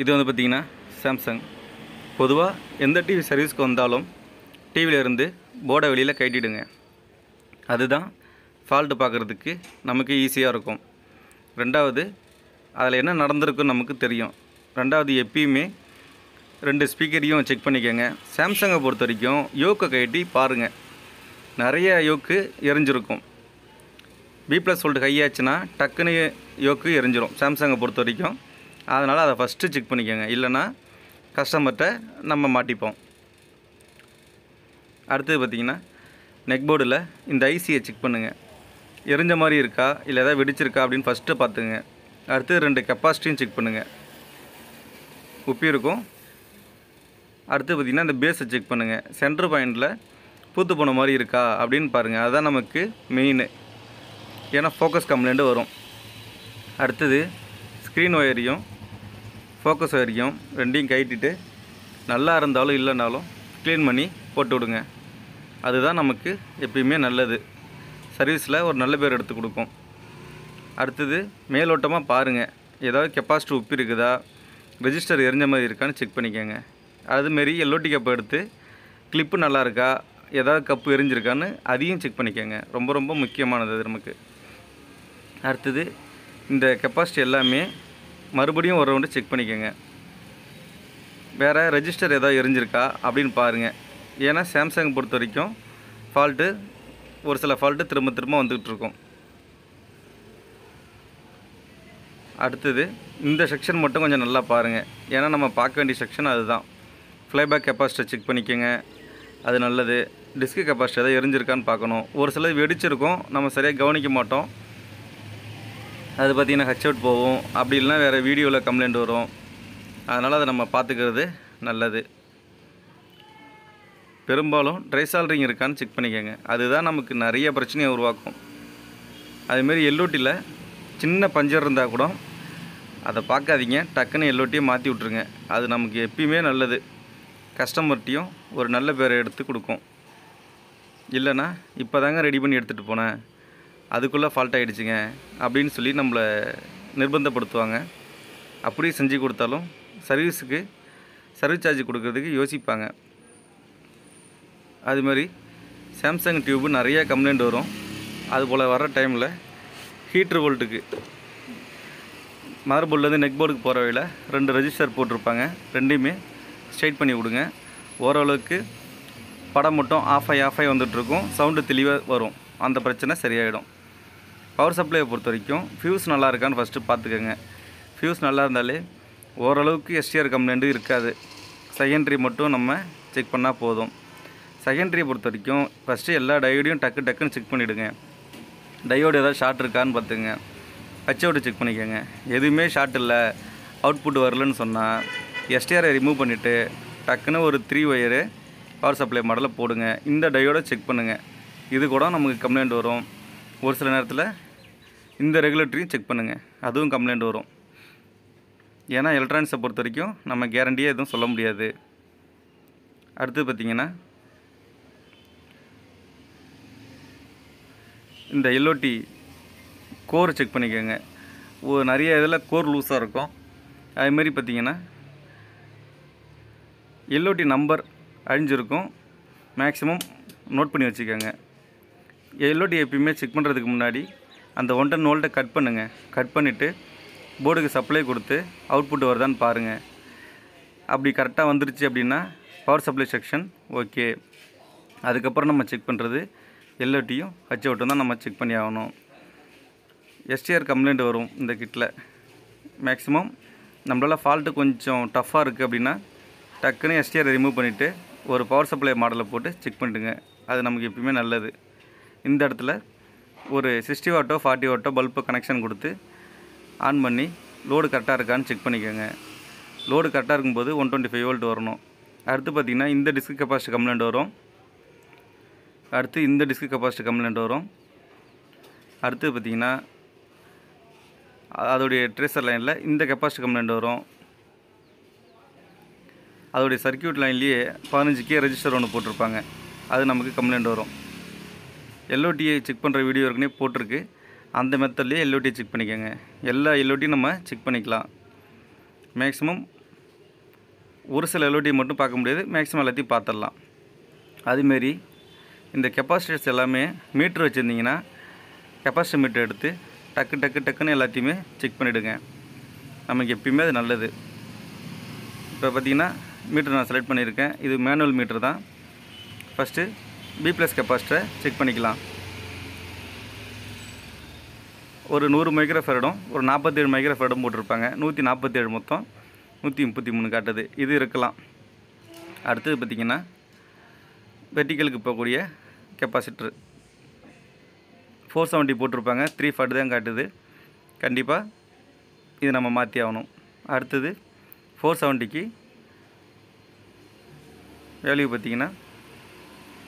இது வந்து பார்த்திங்கன்னா சாம்சங். பொதுவாக எந்த டிவி சர்வீஸ்க்கு வந்தாலும் டிவியில் இருந்து போர்டை வெளியில் கட்டிடுங்க. அதுதான் ஃபால்ட்டு பார்க்குறதுக்கு நமக்கு ஈஸியாக இருக்கும். ரெண்டாவது அதில் என்ன நடந்திருக்குன்னு நமக்கு தெரியும். ரெண்டாவது எப்பயுமே ரெண்டு ஸ்பீக்கரையும் செக் பண்ணிக்கோங்க. சாம்சங்கை பொறுத்த வரைக்கும் யோக்கை கட்டி பாருங்கள் நிறைய யோக்கு எரிஞ்சிருக்கும். பி ப்ளஸ் வோல்ட் ஹை ஆச்சுன்னா டக்குன்னு யோக்கு எரிஞ்சிரும். சாம்சங்கை பொறுத்த வரைக்கும் அதனால் அதை ஃபஸ்ட்டு செக் பண்ணிக்கோங்க. இல்லைன்னா கஸ்டமர்கிட்ட நம்ம மாட்டிப்போம். அடுத்தது பார்த்திங்கன்னா நெக் போர்டில் இந்த ஐசியை செக் பண்ணுங்கள் எரிஞ்ச மாதிரி இருக்கா? இல்லை எதாவது வெடிச்சிருக்கா? அப்படின்னு ஃபஸ்ட்டு பார்த்துங்க. அடுத்து ரெண்டு கெப்பாசிட்டியும் செக் பண்ணுங்கள் உப்பி இருக்கும். அடுத்து பார்த்திங்கன்னா இந்த பேஸை செக் பண்ணுங்கள் சென்டர் பாயிண்டில் பூத்து போன மாதிரி இருக்கா? அப்படின்னு பாருங்கள் அதுதான் நமக்கு மெயின் ஏன்னா ஃபோக்கஸ் கம்ப்ளைண்ட்டு வரும். அடுத்தது ஸ்க்ரீன் ஒயரையும் ஃபோக்கஸ் வரைக்கும் ரெண்டையும் கட்டிட்டு நல்லா இருந்தாலும் இல்லைனாலும் க்ளீன் பண்ணி போட்டு விடுங்க. அதுதான் நமக்கு எப்பயுமே நல்லது. சர்வீஸில் ஒரு நல்ல பேர் எடுத்து கொடுக்கும். அடுத்தது மேலோட்டமாக பாருங்கள் ஏதாவது கெப்பாசிட்டி உப்பி இருக்குதா? ரெஜிஸ்டர் எரிஞ்ச மாதிரி இருக்கான்னு செக் பண்ணிக்கோங்க. அதுமாரி எல்லோட்டி கப்பை எடுத்து கிளிப்பு நல்லா இருக்கா? ஏதாவது கப்பு எரிஞ்சிருக்கான்னு அதையும் செக் பண்ணிக்கோங்க. ரொம்ப ரொம்ப முக்கியமானது அது நமக்கு. அடுத்தது இந்த கெப்பாசிட்டி எல்லாமே மறுபடியும் ஒரு ரவுண்டு செக் பண்ணிக்கோங்க. வேறு ரெஜிஸ்டர் ஏதாவது எரிஞ்சிருக்கா அப்படின்னு பாருங்கள் ஏன்னா சாம்சங் பொறுத்த வரைக்கும் ஃபால்ட்டு ஒரு சில ஃபால்ட்டு திரும்ப திரும்ப வந்துக்கிட்டு இருக்கும். அடுத்தது இந்த செக்ஷன் மட்டும் கொஞ்சம் நல்லா பாருங்கள் ஏன்னா நம்ம பார்க்க வேண்டிய செக்ஷன் அதுதான். ஃப்ளைபேக் கெப்பாசிட்டி செக் பண்ணிக்கோங்க. அது நல்லது. டிஸ்க்கு கெப்பாசிட்டி எதாவது எரிஞ்சிருக்கான்னு பார்க்கணும். ஒரு சிலது வெடிச்சிருக்கும். நம்ம சரியாக கவனிக்க மாட்டோம். அது பார்த்திங்கன்னா ஹச் அவுட் போகும். அப்படி இல்லைனா வேறு வீடியோவில் கம்ப்ளைண்ட் வரும். அதனால் அதை நம்ம பார்த்துக்கிறது நல்லது. பெரும்பாலும் ட்ரை சால்ரிங் இருக்கான்னு செக் பண்ணிக்கோங்க. அதுதான் நமக்கு நிறைய பிரச்சனையை உருவாக்கும். அதுமாரி எல்லோட்டியில் சின்ன பஞ்சர் இருந்தால் கூட அதை பார்க்காதீங்க. டக்குன்னு எல்லோட்டியை மாற்றி விட்ருங்க அது நமக்கு எப்பயுமே நல்லது. கஸ்டமர்கிட்டையும் ஒரு நல்ல பேரை எடுத்து கொடுக்கும். இல்லைன்னா இப்போ தாங்க ரெடி பண்ணி எடுத்துகிட்டு போனேன். அதுக்குள்ளே ஃபால்ட் ஆகிடுச்சிங்க அப்படின்னு சொல்லி நம்மளை நிர்பந்தப்படுத்துவாங்க. அப்படியே செஞ்சு கொடுத்தாலும் சர்வீஸுக்கு சர்வீஸ் சார்ஜ் கொடுக்கறதுக்கு யோசிப்பாங்க. அது மாதிரி சாம்சங் டியூபு நிறைய கம்ப்ளைண்ட் வரும். அதுபோல் வர டைமில் ஹீட்ரு வோல்ட்டுக்கு மதர்போர்டுலேருந்து நெக் போர்டுக்கு போகிற வழியில் ரெண்டு ரெஜிஸ்டர் போட்டிருப்பாங்க. ரெண்டையுமே ஸ்ட்ரைட் பண்ணி விடுங்க. ஓரளவுக்கு படம் மட்டும் ஆஃப் ஆகி ஆஃப் ஆகி வந்துட்டுருக்கும் சவுண்டு தெளிவாக வரும். அந்த பிரச்சனை சரியாயிடும். பவர் சப்ளையை பொறுத்த வரைக்கும் ஃபியூஸ் நல்லா இருக்கான்னு ஃபஸ்ட்டு பார்த்துக்கோங்க ஃபியூஸ் நல்லா இருந்தாலே ஓரளவுக்கு எஸ்டிஆர் கம்ப்ளைண்ட்டு இருக்காது. செகண்ட்ரி மட்டும் நம்ம செக் பண்ணால் போதும். செகண்ட்ரியை பொறுத்த வரைக்கும் ஃபஸ்ட்டு எல்லா டயோடையும் டக்கு டக்குன்னு செக் பண்ணிவிடுங்க டயோடு ஏதாவது ஷார்ட் இருக்கான்னு பார்த்துங்க ஹச்ஓடு செக் பண்ணிக்கோங்க. எதுவுமே ஷார்ட் இல்லை. அவுட்புட் வரலன்னு சொன்னால் எஸ்டிஆரை ரிமூவ் பண்ணிவிட்டு டக்குன்னு ஒரு த்ரீ ஒயரு பவர் சப்ளை மாடலில் போடுங்க. இந்த டயோடை செக் பண்ணுங்கள் இது கூட நமக்கு கம்ப்ளைண்ட் வரும். ஒரு சில நேரத்தில் இந்த ரெகுலேட்டரியும் செக் பண்ணுங்கள் அதுவும் கம்ப்ளைண்ட் வரும். ஏன்னா எலக்ட்ரானிக்ஸை பொறுத்த வரைக்கும் நம்ம கேரண்டியாக எதுவும் சொல்ல முடியாது. அடுத்து பார்த்திங்கன்னா இந்த எல்ஓடி கோர் செக் பண்ணிக்கோங்க. ஓ நிறைய இதில் கோர் லூஸாக இருக்கும். அதுமாரி பார்த்தீங்கன்னா எல்ஓடி நம்பர் அழிஞ்சிருக்கும். மேக்ஸிமம் நோட் பண்ணி வச்சுக்கோங்க. எல்ஓடி எப்பயுமே செக் பண்ணுறதுக்கு முன்னாடி அந்த ஒன் டென் கட் பண்ணுங்கள் கட் பண்ணிவிட்டு போர்டுக்கு சப்ளை கொடுத்து அவுட்புட் வருதான்னு பாருங்கள் அப்படி கரெக்டாக வந்துருச்சு அப்படின்னா பவர் சப்ளை செக்ஷன் ஓகே அதுக்கப்புறம் நம்ம செக் பண்ணுறது எல்லாட்டியும் ஹச்ஓட்டும் தான் நம்ம செக் பண்ணி ஆகணும். எஸ்டிஆர் கம்ப்ளைண்ட் வரும் இந்த கிட்டில் மேக்ஸிமம் நம்மளால் ஃபால்ட்டு கொஞ்சம் டஃப்பாக இருக்குது அப்படின்னா டக்குன்னு எஸ்டிஆரை ரிமூவ் பண்ணிவிட்டு ஒரு பவர் சப்ளை மாடலை போட்டு செக் பண்ணிட்டுங்க அது நமக்கு எப்பயுமே நல்லது. இந்த இடத்துல ஒரு சிக்ஸ்டி வாட்டோ ஃபார்ட்டி வாட்டோ பல்பு கனெக்ஷன் கொடுத்து ஆன் பண்ணி லோடு கரெக்டாக இருக்கான்னு செக் பண்ணிக்கோங்க. லோடு கரெக்டாக இருக்கும்போது ஒன் டுவெண்ட்டி ஃபைவ் வோல்ட் வரணும். அடுத்து பார்த்திங்கன்னா இந்த டிஸ்க் கெப்பாசிட்டி கம்ப்ளைண்ட் வரும். அடுத்து இந்த டிஸ்க் கெப்பாசிட்டி கம்ப்ளைண்ட் வரும். அடுத்து பார்த்திங்கன்னா அதோடைய ட்ரேசர் லைனில் இந்த கெப்பாசிட்டி கம்ப்ளைண்ட் வரும். அதோடைய சர்க்கியூட் லைன்லேயே பதினஞ்சு கே ரெஜிஸ்டர் ஒன்று போட்டிருப்பாங்க. அது நமக்கு கம்ப்ளைண்ட் வரும். எல்ஓடியை செக் பண்ணுற வீடியோ ஏற்கனவே போட்டிருக்கு. அந்த மெத்தட்லேயே எல்ஓடியை செக் பண்ணிக்கோங்க. எல்லா எல்ஓடியும் நம்ம செக் பண்ணிக்கலாம். மேக்ஸிமம் ஒரு சில எல்ஓடி மட்டும் பார்க்க முடியாது. மேக்ஸிமம் எல்லாத்தையும் பார்த்துடலாம். அதுமாரி இந்த கெப்பாசிட்டர்ஸ் எல்லாமே மீட்ரு வச்சுருந்தீங்கன்னா கெப்பாசிட்டி மீட்டர் எடுத்து டக்கு டக்கு டக்குன்னு எல்லாத்தையுமே செக் பண்ணிவிடுங்க நமக்கு எப்பயுமே அது நல்லது. இப்போ பார்த்திங்கன்னா மீட்டர் நான் செலக்ட் பண்ணியிருக்கேன். இது மேனுவல் மீட்டர் தான். ஃபஸ்ட்டு பி ப்ளஸ் கெப்பாசிட்டரை செக் பண்ணிக்கலாம். ஒரு நூறு மைக்ரோஃபரடும் ஒரு நாற்பத்தேழு மைக்ரோஃபரடும் போட்டிருப்பாங்க. நூற்றி நாற்பத்தேழு மொத்தம் நூற்றி முப்பத்தி மூணு காட்டுது. இது இருக்கலாம். அடுத்தது பார்த்திங்கன்னா வெர்டிக்கலுக்கு போகக்கூடிய கெப்பாசிட்டர் ஃபோர் செவன்ட்டி போட்டிருப்பாங்க. த்ரீ ஃபார்ட்டி தான் காட்டுது. கண்டிப்பாக இது நம்ம மாற்றி ஆகணும். அடுத்தது ஃபோர் செவன்ட்டிக்கு வேல்யூ பார்த்திங்கன்னா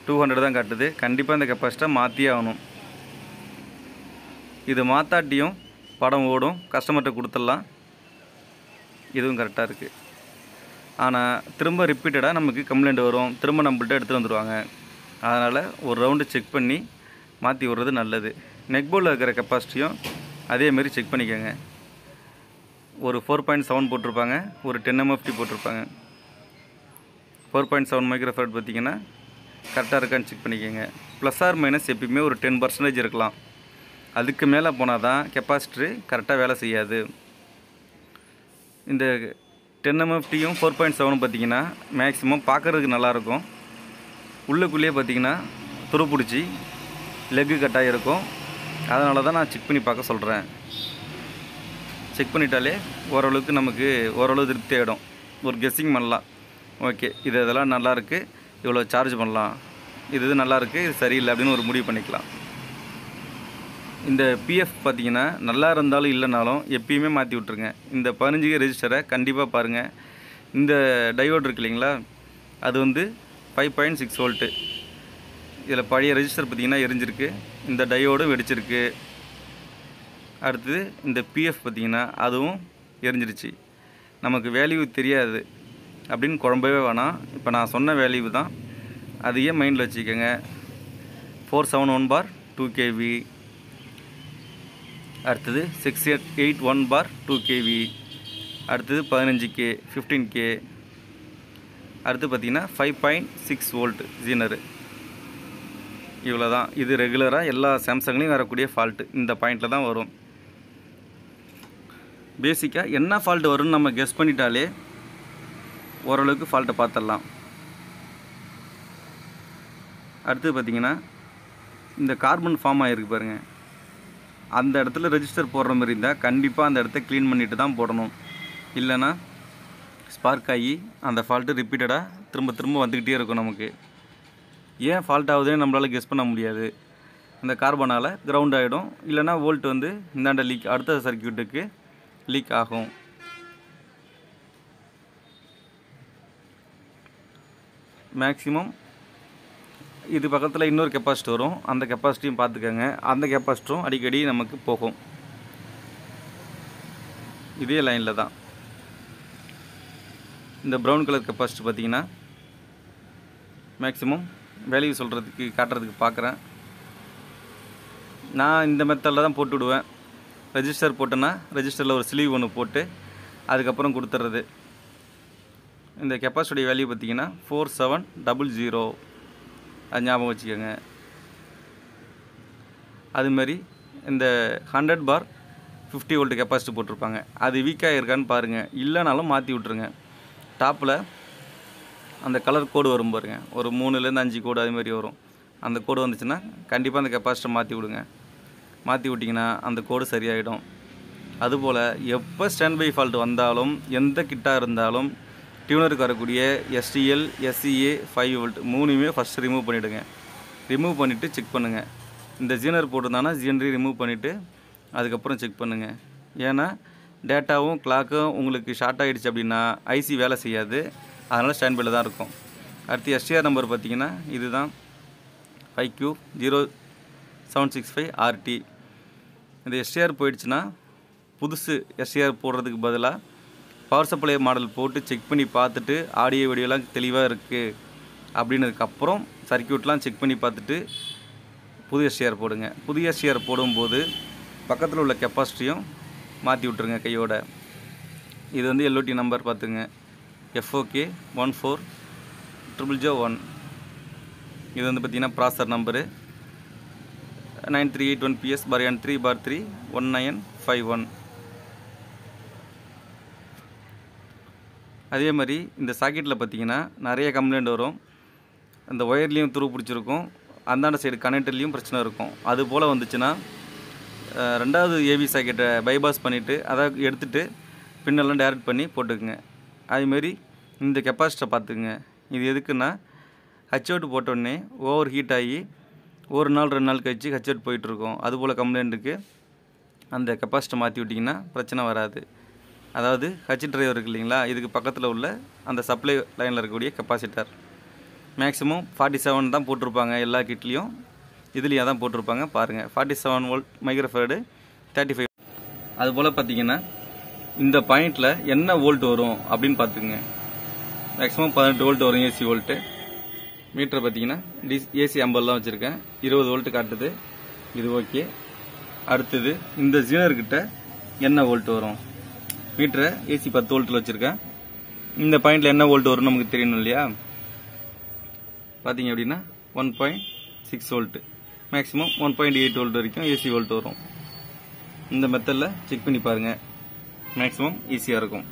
டூ ஹண்ட்ரட் தான் காட்டுது. கண்டிப்பாக இந்த கெப்பாசிட்டரை மாற்றியே ஆகணும். இது மாற்றாட்டியும் படம் ஓடும். கஸ்டமர்கிட்ட கொடுத்துடலாம். இதுவும் கரெக்டாக இருக்குது ஆனால் திரும்ப ரிப்பீட்டடாக நமக்கு கம்ப்ளைண்ட் வரும். திரும்ப நம்மள்ட்ட எடுத்துகிட்டு வந்துடுவாங்க அதனால் ஒரு ரவுண்டு செக் பண்ணி மாற்றி விட்றது நல்லது. நெக் போலில் இருக்கிற கெப்பாசிட்டியும் அதேமாரி செக் பண்ணிக்கோங்க. ஒரு ஃபோர் பாயிண்ட் செவன் போட்டிருப்பாங்க. ஒரு டென் எம்எஃப்டி போட்டிருப்பாங்க. ஃபோர் பாயிண்ட் செவன் மைக்ரோஃபேட் பார்த்தீங்கன்னா கரெக்டாக இருக்கான்னு செக் பண்ணிக்கோங்க. ப்ளஸ் ஆர் மைனஸ் எப்பயுமே ஒரு டென் பர்சன்டேஜ் இருக்கலாம். அதுக்கு மேலே போனால் தான் கெப்பாசிட்டரு கரெக்டாக வேலை செய்யாது. இந்த டென் எம்எஃப்டியும் ஃபோர் பாயிண்ட் செவனும் பார்த்தீங்கன்னா மேக்ஸிமம் பார்க்குறதுக்கு நல்லாயிருக்கும் உள்ளுக்குள்ளேயே பார்த்தீங்கன்னா துரு பிடிச்சி லெக்கு கட்டாக இருக்கும். அதனால தான் நான் செக் பண்ணி பார்க்க சொல்கிறேன் செக் பண்ணிட்டாலே ஓரளவுக்கு நமக்கு ஓரளவு திருப்தி ஆகிடும் ஒரு கெஸ்ஸிங் பண்ணலாம். ஓகே இது இதெல்லாம் நல்லாயிருக்கு இவ்வளோ சார்ஜ் பண்ணலாம். இது இது நல்லாயிருக்கு இது சரியில்லை அப்படின்னு ஒரு முடிவு பண்ணிக்கலாம். இந்த பிஎஃப் பார்த்தீங்கன்னா நல்லா இருந்தாலும் இல்லைனாலும் எப்பயுமே மாற்றி விட்ருங்க இந்த பதினஞ்சு ரெஜிஸ்டரை கண்டிப்பாக பாருங்கள் இந்த டையோடு இருக்கு இல்லைங்களா அது வந்து ஃபைவ் பாயிண்ட் சிக்ஸ் வோல்ட்டு இதில் பழைய ரெஜிஸ்டர் பார்த்திங்கன்னா எரிஞ்சிருக்கு. இந்த டையோடும் வெடிச்சிருக்கு. அடுத்தது இந்த பிஎஃப் பார்த்திங்கன்னா அதுவும் எரிஞ்சிருச்சு. நமக்கு வேல்யூ தெரியாது. அப்படின்னு குழம்பவே வேணாம். இப்போ நான் சொன்ன வேல்யூ தான். அதையே மைண்டில் வச்சுக்கோங்க. Four seven one bar two KV அடுத்தது six eight eight one bar two KV அடுத்தது பதினஞ்சு கே ஃபிஃப்டீன் கே அடுத்து பார்த்திங்கன்னா five point six volt zener இவ்வளோ தான் இது ரெகுலராக எல்லா சாம்சங்லேயும் வரக்கூடிய ஃபால்ட்டு இந்த பாயிண்டில் தான் வரும். பேசிக்காக என்ன ஃபால்ட் வரும்னு நம்ம கெஸ் பண்ணிட்டாலே ஓரளவுக்கு ஃபால்ட்டை பார்த்துடலாம். அடுத்து பார்த்திங்கன்னா இந்த கார்பன் ஃபார்ம் ஆகிருக்கு பாருங்கள் அந்த இடத்துல ரெஜிஸ்டர் போடுற மாதிரி இருந்தால் கண்டிப்பாக அந்த இடத்த க்ளீன் பண்ணிட்டு தான் போடணும். இல்லைன்னா ஸ்பார்க் ஆகி அந்த ஃபால்ட்டு ரிப்பீட்டடாக திரும்ப திரும்ப வந்துக்கிட்டே இருக்கும் நமக்கு. ஏன் ஃபால்ட் ஆகுதுன்னு நம்மளால் கெஸ் பண்ண முடியாது. அந்த கார்பனால் கிரவுண்ட் ஆகிடும் இல்லைன்னா வோல்ட் வந்து இந்தாண்ட லீக் அடுத்த சர்க்கியூட்டுக்கு லீக் ஆகும். மேக்ஸிமம் இது பக்கத்தில் இன்னொரு கெப்பாசிட்டி வரும். அந்த கெப்பாசிட்டியும் பார்த்துக்கோங்க. அந்த கெப்பாசிட்டரும் அடிக்கடி நமக்கு போகும். இதே லைனில் தான். இந்த ப்ரௌன் கலர் கெப்பாசிட்டி பார்த்திங்கன்னா மேக்ஸிமம் வேல்யூ சொல்கிறதுக்கு காட்டுறதுக்கு பார்க்குறேன். நான் இந்த மெத்தடில் தான் போட்டு விடுவேன். ரெஜிஸ்டர் போட்டேன்னா ரெஜிஸ்டரில் ஒரு ஸ்லீவ் ஒன்று போட்டு அதுக்கப்புறம் கொடுத்துட்றது இந்த கெப்பாசிட்டி வேல்யூ பார்த்தீங்கன்னா ஃபோர் செவன் டபுள் ஜீரோ அது ஞாபகம் வச்சுக்கோங்க. அதுமாரி இந்த hundred bar fifty volt capacity போட்டிருப்பாங்க. அது வீக்காக இருக்கான்னு பாருங்கள் இல்லைனாலும் மாற்றி விட்ருங்க டாப்பில் அந்த கலர் கோடு வரும் பாருங்க. ஒரு மூணுலேருந்து அஞ்சு கோடு அது மாதிரி வரும். அந்த கோடு வந்துச்சுன்னா கண்டிப்பாக அந்த கெப்பாசிட்டர் மாற்றி விடுங்க. மாற்றி விட்டிங்கன்னா அந்த கோடு சரியாயிடும். அதுபோல் எப்போ ஸ்டாண்ட் பை ஃபால்ட் வந்தாலும் எந்த கிட்டாக இருந்தாலும் டியூனருக்கு வரக்கூடிய எஸ்டிஎல் எஸ்சிஏ ஃபைவ் வோல்ட் மூணுமே ஃபஸ்ட் ரிமூவ் பண்ணிவிடுங்க ரிமூவ் பண்ணிவிட்டு செக் பண்ணுங்கள் இந்த ஜீனர் போட்டிருந்தானா ஜீனரி ரிமூவ் பண்ணிவிட்டு அதுக்கப்புறம் செக் பண்ணுங்கள் ஏன்னா டேட்டாவும் கிளாக்கும் உங்களுக்கு ஷார்ட் ஆகிடுச்சு அப்படின்னா ஐசி வேலை செய்யாது. அதனால் ஸ்டாண்ட் பையில் தான் இருக்கும். அடுத்து எஸ்டிஆர் நம்பர் பார்த்தீங்கன்னா இதுதான். Five Q zero seven six five RT இந்த எஸ்டிஆர் போயிடுச்சுன்னா புதுசு எஸ்டிஆர் போடுறதுக்கு பதிலாக பவர் சப்ளை மாடல் போட்டு செக் பண்ணி பார்த்துட்டு ஆடியோ வீடியோலாம் தெளிவாக இருக்குது அப்படின்னதுக்கப்புறம் சர்க்கியூட்லாம் செக் பண்ணி பார்த்துட்டு புதிய எஸ்டிஆர் போடுங்க. புதிய ஷேர் போடும்போது பக்கத்தில் உள்ள கெப்பாசிட்டியும் மாற்றி விட்ருங்க கையோட. இது வந்து எல்ஓடி நம்பர் பார்த்துங்க. FOK one four triple zero one இது வந்து பார்த்தீங்கன்னா processor number nine three eight one BS bar N three bar three one nine five one அதே மாதிரி இந்த சாக்கெட்டில் பார்த்தீங்கன்னா நிறைய கம்ப்ளைண்ட் வரும். அந்த ஒயர்லேயும் துரு பிடிச்சிருக்கும். அந்தாண்ட சைடு கனெக்டர்லேயும் பிரச்சனை இருக்கும். அது போல் வந்துச்சுன்னா ரெண்டாவது ஏவி சாக்கெட்டை பைபாஸ் பண்ணிவிட்டு அதை எடுத்துகிட்டு பின்னெல்லாம் டேரக்ட் பண்ணி போட்டுக்குங்க. அதேமாரி இந்த கெப்பாசிட்டரை பார்த்துக்குங்க. இது எதுக்குன்னா ஹச்அவுட் போட்டோடனே ஓவர் ஹீட் ஆகி ஒரு நாள் ரெண்டு நாள் கழிச்சு ஹச்அவுட் போயிட்டுருக்கோம். அதுபோல் கம்ப்ளைண்ட்டுக்கு அந்த கெப்பாசிட்டர் மாற்றி விட்டிங்கன்னா பிரச்சனை வராது. அதாவது ஹச் டிரைவர் இருக்கு இல்லைங்களா? இதுக்கு பக்கத்தில் உள்ள அந்த சப்ளை லைனில் இருக்கக்கூடிய கெப்பாசிட்டர் மேக்ஸிமம் ஃபார்ட்டி செவன் தான் போட்டிருப்பாங்க எல்லா கிட்லேயும் இதுலேயும் தான் போட்டிருப்பாங்க. பாருங்கள் forty seven volt microfarad thirty five அதுபோல் பார்த்தீங்கன்னா இந்த பாயிண்டில் என்ன வோல்ட் வரும் அப்படின்னு பார்த்துக்குங்க. மேக்ஸிமம் பதினெட்டு வோல்ட் வரும் ஏசி வோல்ட்டு மீட்டர் பார்த்தீங்கன்னா டிஸ் ஏசி ஐம்பதுலாம் வச்சுருக்கேன். இருபது வோல்ட்டு காட்டுது. இது ஓகே அடுத்தது இந்த ஜீனர்கிட்ட என்ன வோல்ட் வரும்? மீட்டரை ஏசி பத்து வோல்ட்டில் வச்சுருக்கேன். இந்த பாயிண்டில் என்ன வோல்ட் வரும்னு நமக்கு தெரியணும் இல்லையா? பார்த்தீங்க அப்படின்னா one point six volt maximum one point eight volt வரைக்கும் ஏசி வோல்ட் வரும். இந்த மெத்தடில் செக் பண்ணி பாருங்கள் மேக்ஸிமம் ஈஸியாக இருக்கும்.